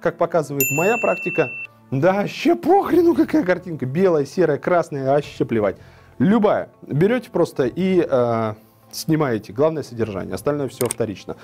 как показывает моя практика, да, вообще похрену какая картинка, белая, серая, красная, вообще плевать. Любая. Берете просто и э, снимаете. Главное содержание, остальное все вторично.